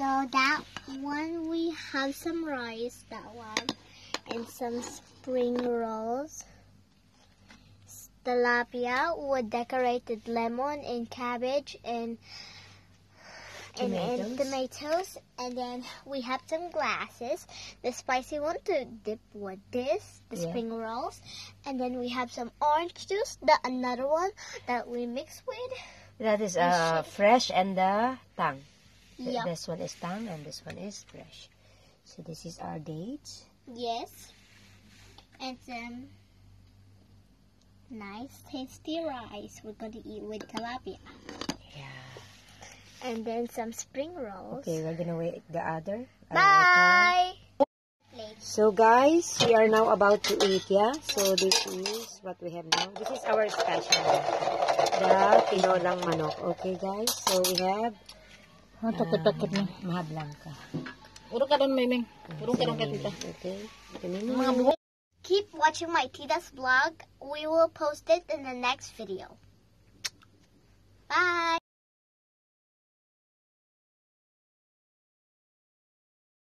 So that one we have some rice, that one, and some spring rolls. Tilapia with decorated lemon and cabbage and and, and Tomatoes. And then we have some glasses. The spicy one to dip with this, the Yeah. spring rolls. And then we have some orange juice, the another one that we mix with. That is uh, fresh and the tang. Yep. This one is tang and this one is fresh. So this is our dates. Yes. And some um, nice tasty rice we're going to eat with tilapia. Yeah. And then some spring rolls. Okay, we're gonna wait the other. Bye! So guys, we are now about to eat, yeah? So this is what we have now. This is our special. The tinolang manok. Okay guys, so we have Takot-takot na. maja blanca. Urong ka doon, Memeng. Urong ka doon ka, tita. Okay. Mga buhok. Keep watching my Tita's vlog. We will post it in the next video. Bye!